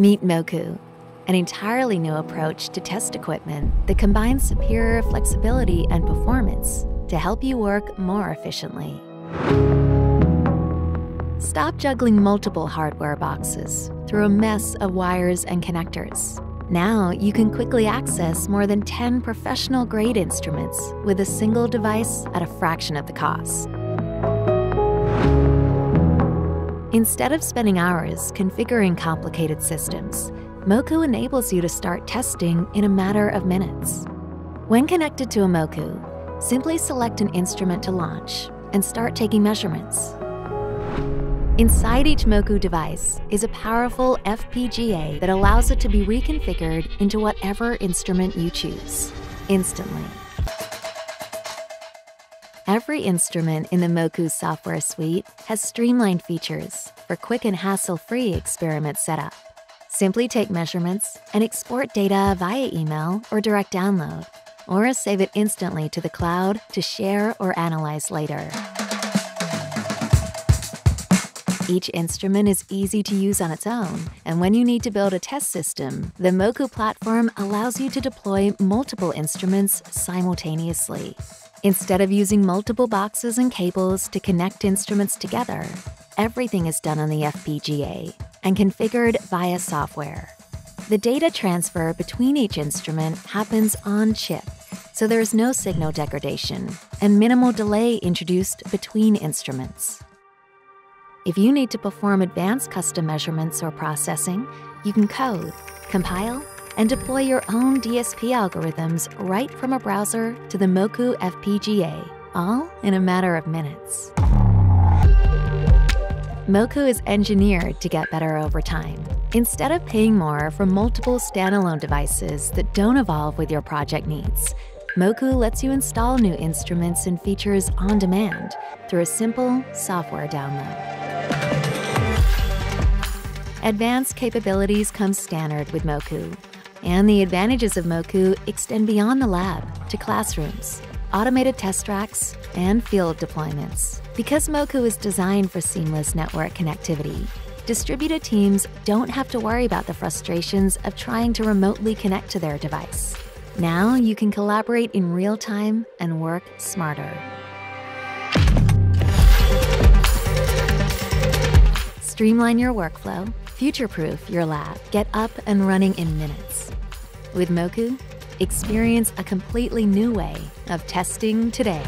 Meet Moku, an entirely new approach to test equipment that combines superior flexibility and performance to help you work more efficiently. Stop juggling multiple hardware boxes through a mess of wires and connectors. Now you can quickly access more than 10 professional grade instruments with a single device at a fraction of the cost. Instead of spending hours configuring complicated systems, Moku enables you to start testing in a matter of minutes. When connected to a Moku, simply select an instrument to launch and start taking measurements. Inside each Moku device is a powerful FPGA that allows it to be reconfigured into whatever instrument you choose, instantly. Every instrument in the Moku software suite has streamlined features for quick and hassle-free experiment setup. Simply take measurements and export data via email or direct download, or save it instantly to the cloud to share or analyze later. Each instrument is easy to use on its own, and when you need to build a test system, the Moku platform allows you to deploy multiple instruments simultaneously. Instead of using multiple boxes and cables to connect instruments together, everything is done on the FPGA and configured via software. The data transfer between each instrument happens on chip, so there is no signal degradation and minimal delay introduced between instruments. If you need to perform advanced custom measurements or processing, you can code, compile, and deploy your own DSP algorithms right from a browser to the Moku FPGA, all in a matter of minutes. Moku is engineered to get better over time. Instead of paying more for multiple standalone devices that don't evolve with your project needs, Moku lets you install new instruments and features on demand through a simple software download. Advanced capabilities come standard with Moku, and the advantages of Moku extend beyond the lab to classrooms, automated test tracks, and field deployments. Because Moku is designed for seamless network connectivity, distributed teams don't have to worry about the frustrations of trying to remotely connect to their device. Now you can collaborate in real time and work smarter. Streamline your workflow, future proof your lab, get up and running in minutes. With Moku, experience a completely new way of testing today.